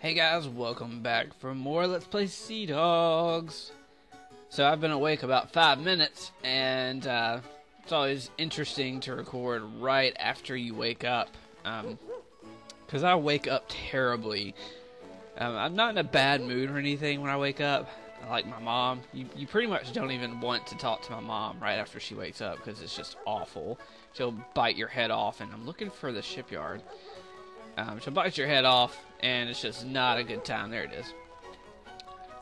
Hey guys, welcome back for more Let's Play Sea Dogs. So I've been awake about five minutes, and uh, it's always interesting to record right after you wake up, because I wake up terribly. Um, I'm not in a bad mood or anything when I wake up. Like my mom, you, you pretty much don't even want to talk to my mom right after she wakes up because it's just awful. She'll bite your head off, and I'm looking for the shipyard. Um, she'll bite your head off, and it's just not a good time. There it is.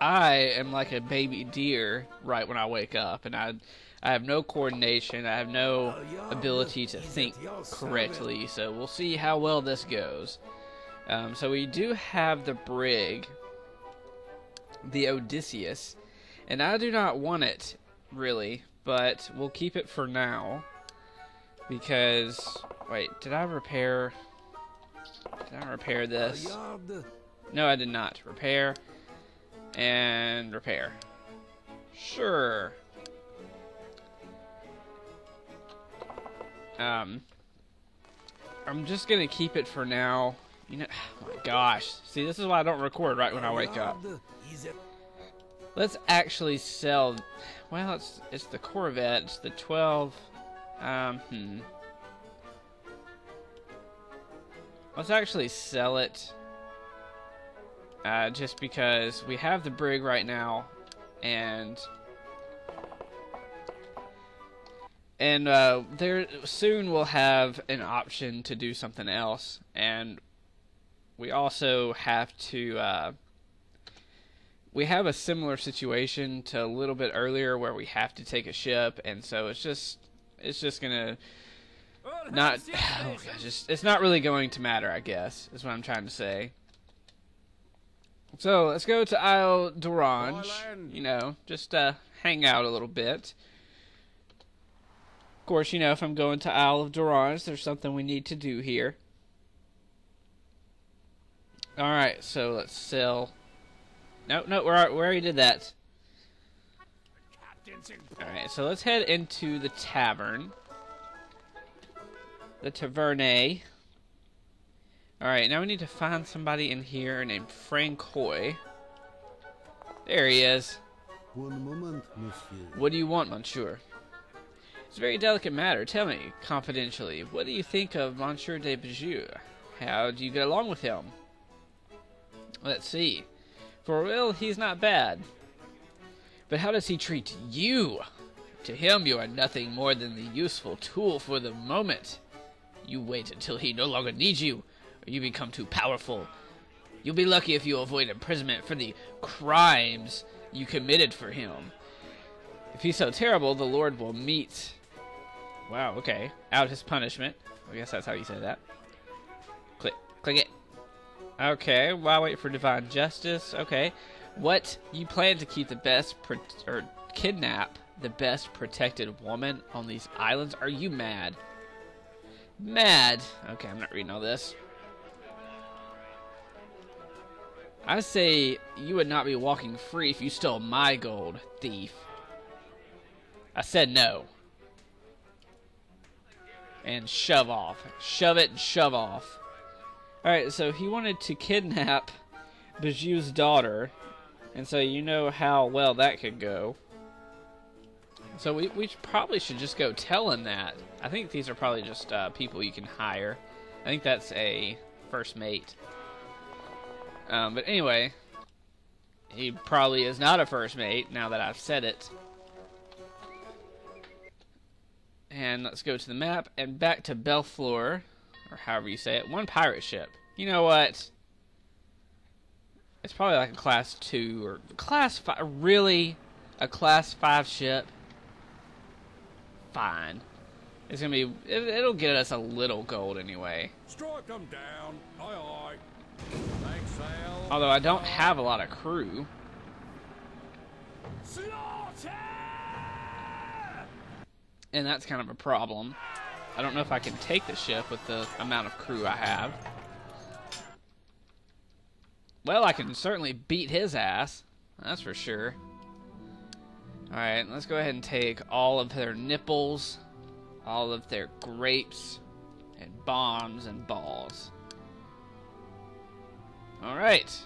I am like a baby deer right when I wake up, and I, I have no coordination. I have no ability to think correctly. So we'll see how well this goes. Um, so we do have the brig, the Odysseus, and I do not want it really, but we'll keep it for now because wait, did I repair? Did I repair this? No, I did not. Repair and repair. Sure. Um, I'm just gonna keep it for now. You know, oh my gosh. See, this is why I don't record right when I wake up. Let's actually sell. Well, it's it's the Corvette. It's the 12. Um, hmm. Let's actually sell it. Uh, just because we have the brig right now, and and uh, there soon we'll have an option to do something else, and we also have to. Uh, we have a similar situation to a little bit earlier where we have to take a ship, and so it's just it's just gonna not oh it's, it's not really going to matter, I guess, is what I'm trying to say. So let's go to Isle d'Orange. You know, just uh, hang out a little bit. Of course, you know, if I'm going to Isle of d'Orange, there's something we need to do here. Alright, so let's sell. No, no, we already did that. Alright, so let's head into the tavern. The Taverne. Alright, now we need to find somebody in here named Frank Hoy. There he is. One moment, monsieur. What do you want, monsieur? It's a very delicate matter. Tell me, confidentially, what do you think of Monsieur de Bijou? How do you get along with him? Let's see. For Will, he's not bad. But how does he treat you? To him, you are nothing more than the useful tool for the moment. You wait until he no longer needs you, or you become too powerful. You'll be lucky if you avoid imprisonment for the crimes you committed for him. If he's so terrible, the Lord will meet. Wow, okay. Out his punishment. I guess that's how you say that. Click. Click it. Okay, while wait for divine justice. Okay. What? You plan to keep the best. Or kidnap the best protected woman on these islands? Are you mad? Mad. Okay, I'm not reading all this. I say you would not be walking free if you stole my gold, thief. I said no. And shove off. Shove it and shove off. Alright, so he wanted to kidnap Bijou's daughter. And so you know how well that could go. So we, we probably should just go tell him that. I think these are probably just uh, people you can hire. I think that's a first mate. Um, but anyway, he probably is not a first mate now that I've said it. And let's go to the map and back to Belfleur, or however you say it. One pirate ship. You know what? It's probably like a class 2 or class 5. Really? A class 5 ship? Fine. It's gonna be. It, will get us a little gold anyway. Strike them down. Aye, aye. Thanks, Sal. Although I don't have a lot of crew. Slaughter! And that's kind of a problem. I don't know if I can take the ship with the amount of crew I have. Well, I can certainly beat his ass. That's for sure. Alright, let's go ahead and take all of their knippels, all of their grapes, and bombs and balls. Alright.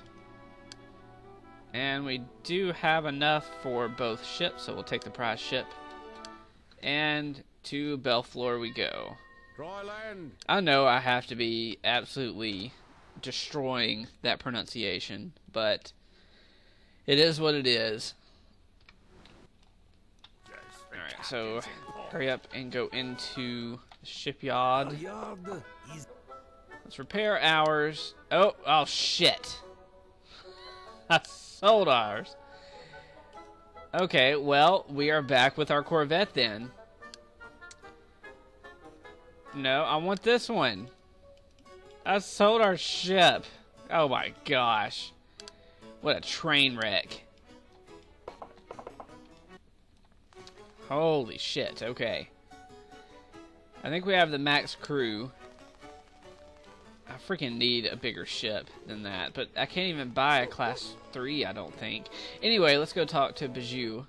And we do have enough for both ships, so we'll take the prize ship. And to Belflor we go. I know I have to be absolutely destroying that pronunciation, but it is what it is. Alright, so hurry up and go into the shipyard. Let's repair ours. Oh, oh shit. I sold ours. Okay, well, we are back with our Corvette then. No, I want this one. I sold our ship. Oh my gosh. What a train wreck. Holy shit, okay. I think we have the max crew. I freaking need a bigger ship than that, but I can't even buy a class 3, I don't think. Anyway, let's go talk to Bijou.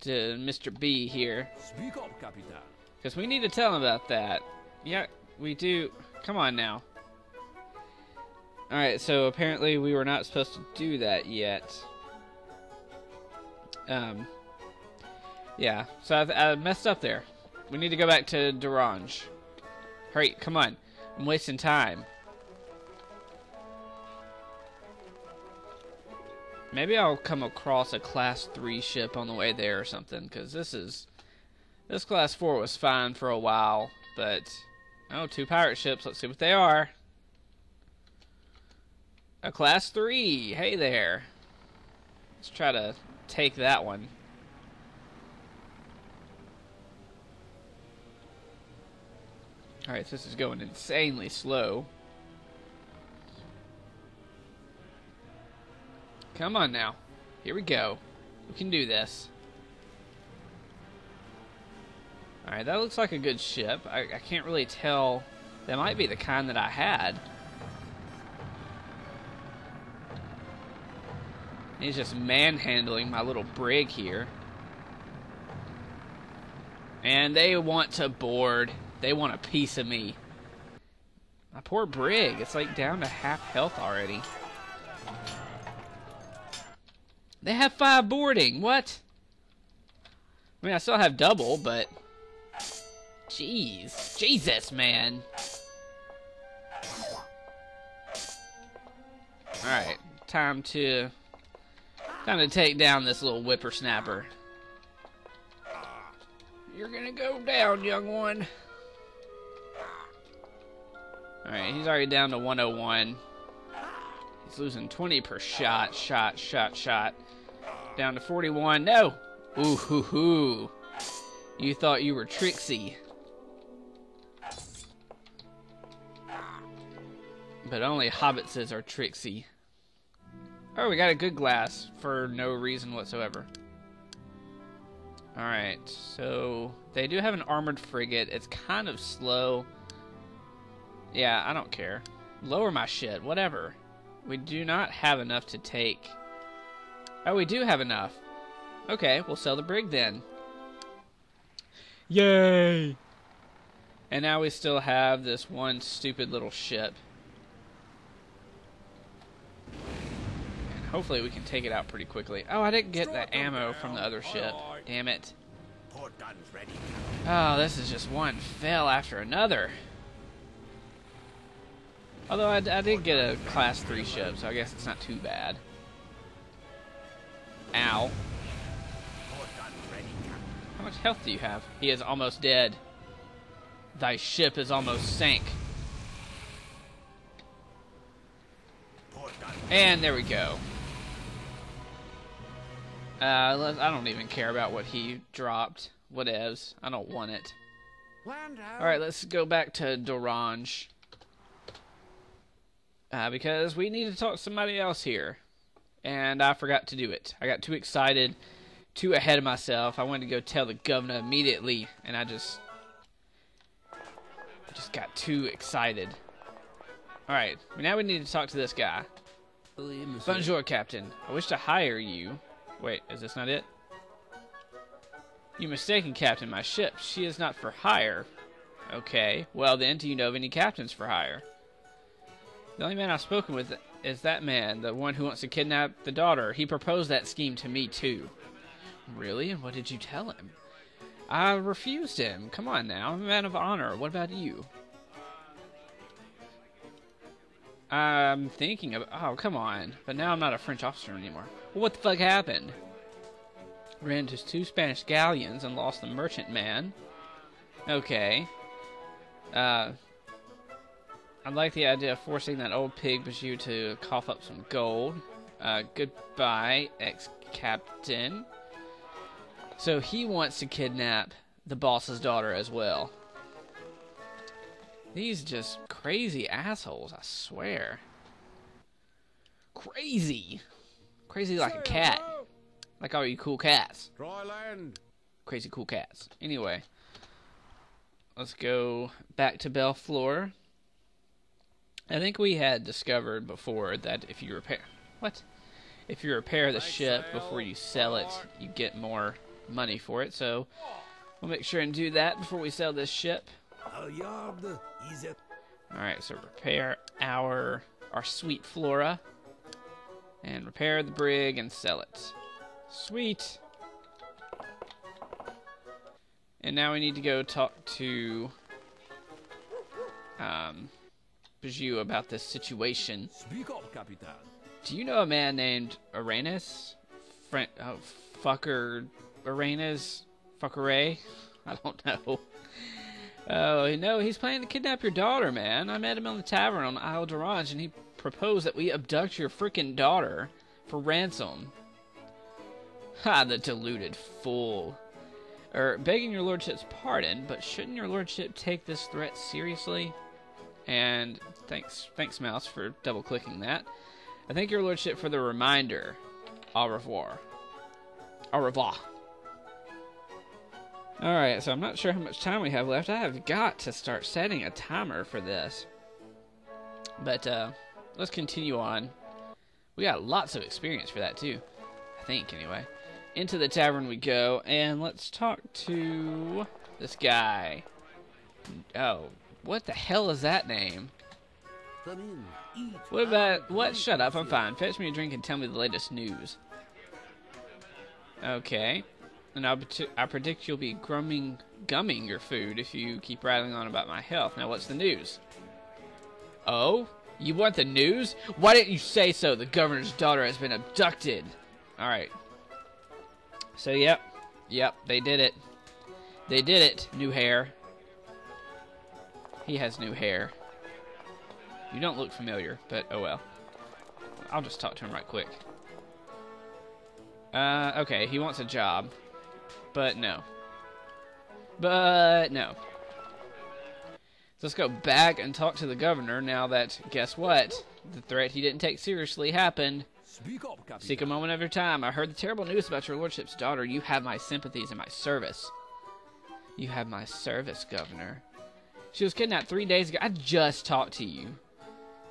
To Mr. B here. Speak up, Capitan. Because we need to tell him about that. Yeah, we do. Come on now. Alright, so apparently we were not supposed to do that yet. Um, yeah, so I, I messed up there. We need to go back to d'Orange. Hurry, come on. I'm wasting time. Maybe I'll come across a class 3 ship on the way there or something, because this is... This class 4 was fine for a while, but... Oh, two pirate ships. Let's see what they are. A class 3. Hey there. Let's try to take that one. Alright, so this is going insanely slow. Come on now. Here we go. We can do this. Alright, that looks like a good ship. I, I can't really tell. That might be the kind that I had. He's just manhandling my little brig here. And they want to board. They want a piece of me. My poor brig. It's like down to half health already. They have five boarding. What? I mean, I still have double, but... Jeez. Jesus, man. Alright. Time to... Time to take down this little whippersnapper. You're gonna go down, young one. Alright, he's already down to 101. He's losing 20 per shot, shot, shot, shot. Down to 41. No! Ooh hoo hoo. You thought you were Trixie. But only hobbitses are Trixie. Oh, we got a good glass for no reason whatsoever. Alright, so they do have an armored frigate. It's kind of slow. Yeah, I don't care. Lower my shit, whatever. We do not have enough to take. Oh, we do have enough. Okay, we'll sell the brig then. Yay! And now we still have this one stupid little ship. And hopefully we can take it out pretty quickly. Oh, I didn't get the ammo from the other ship. Damn it. Port guns ready. Oh, this is just one fail after another. Although I, I did get a class 3 ship, so I guess it's not too bad. Ow. Port guns ready, Captain. How much health do you have? He is almost dead. Thy ship is almost sank. And there we go. Uh, I don't even care about what he dropped. Whatevs. I don't want it. Alright, let's go back to d'Orange. Uh, because we need to talk to somebody else here. And I forgot to do it. I got too excited, too ahead of myself. I wanted to go tell the governor immediately, and I just. I just got too excited. Alright, now we need to talk to this guy. Bonjour, Captain. I wish to hire you. Wait, is this not it? You mistaken, Captain. My ship. She is not for hire. Okay. Well then, do you know of any captains for hire? The only man I've spoken with is that man, the one who wants to kidnap the daughter. He proposed that scheme to me, too. Really? And what did you tell him? I refused him. Come on now. I'm a man of honor. What about you? I'm thinking of. Oh, come on. But now I'm not a French officer anymore. Well, what the fuck happened? Ran into two Spanish galleons and lost the merchant man. Okay. Uh, I like the idea of forcing that old pig Bijou to cough up some gold. Uh, goodbye, ex-captain. So he wants to kidnap the boss's daughter as well. These just crazy assholes, I swear. Crazy. Crazy like a cat. Like all you cool cats. Dry land. Crazy cool cats. Anyway. Let's go back to Bellfleur. I think we had discovered before that if you repair what? If you repair the ship before you sell it, you get more money for it. So we'll make sure and do that before we sell this ship. A yard is a All right, so repair our our sweet Flora, and repair the brig and sell it. Sweet. And now we need to go talk to um, Bijou about this situation. Speak up, Capitan. Do you know a man named Arenas? Fren- oh, fucker Arenas? Fuckeray? I don't know. Oh, no, he's planning to kidnap your daughter, man. I met him in the tavern on Isle d'Orange, and he proposed that we abduct your freaking daughter for ransom. Ha, the deluded fool. Er, begging your lordship's pardon, but shouldn't your lordship take this threat seriously? And thanks, thanks, Mouse, for double clicking that. I thank your lordship for the reminder. Au revoir. Au revoir. Alright, so I'm not sure how much time we have left. I have got to start setting a timer for this. But, uh, let's continue on. We got lots of experience for that, too. I think, anyway. Into the tavern we go, and let's talk to this guy. Oh, what the hell is that name? What about what? Shut up, I'm fine. Fetch me a drink and tell me the latest news. Okay. And I'll I predict you'll be grumming, gumming your food if you keep rattling on about my health. Now, what's the news? Oh? You want the news? Why didn't you say so? The governor's daughter has been abducted. Alright. So, yep. Yep, they did it. They did it, new hair. He has new hair. You don't look familiar, but oh well. I'll just talk to him right quick. Uh, okay, he wants a job. But no. But no. So let's go back and talk to the governor now that, guess what? The threat he didn't take seriously happened. Speak up. Seek a moment of your time. I heard the terrible news about your lordship's daughter. You have my sympathies and my service. You have my service, governor. She was kidnapped three days ago. I just talked to you.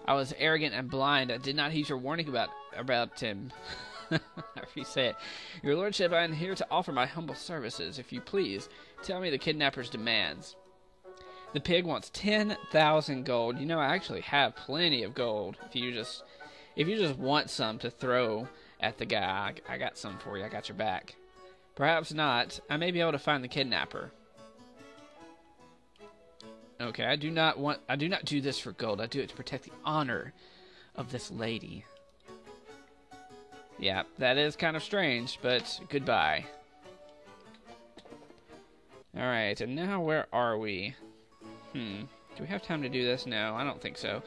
I was arrogant and blind. I did not heed your warning about about him. Say it. Your lordship, I am here to offer my humble services. If you please, tell me the kidnapper's demands. The pig wants ten thousand gold. You know, I actually have plenty of gold. If you just, if you just want some to throw at the guy, I, I got some for you. I got your back. Perhaps not. I may be able to find the kidnapper. Okay, I do not want. I do not do this for gold. I do it to protect the honor of this lady. Yeah, that is kind of strange, but goodbye. Alright, and now where are we? Hmm. Do we have time to do this? No, I don't think so.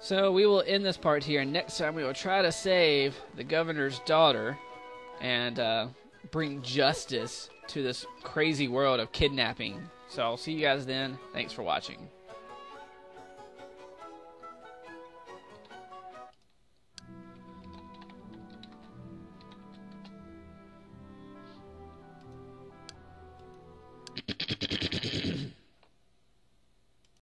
So we will end this part here. Next time we will try to save the governor's daughter and uh, bring justice to this crazy world of kidnapping. So I'll see you guys then. Thanks for watching.